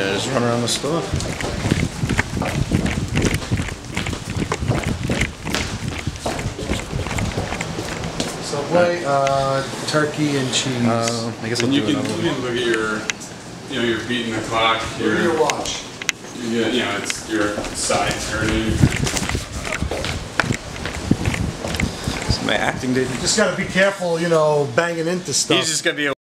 Yeah, just run around the store. Subway, uh, turkey and cheese. Uh, I guess I'll you do can, you can look at your, you know, you're beating the clock, Look at your your, watch. you you know, it's your side turning. My acting did. Just gotta be careful, you know, banging into stuff. He's just gonna be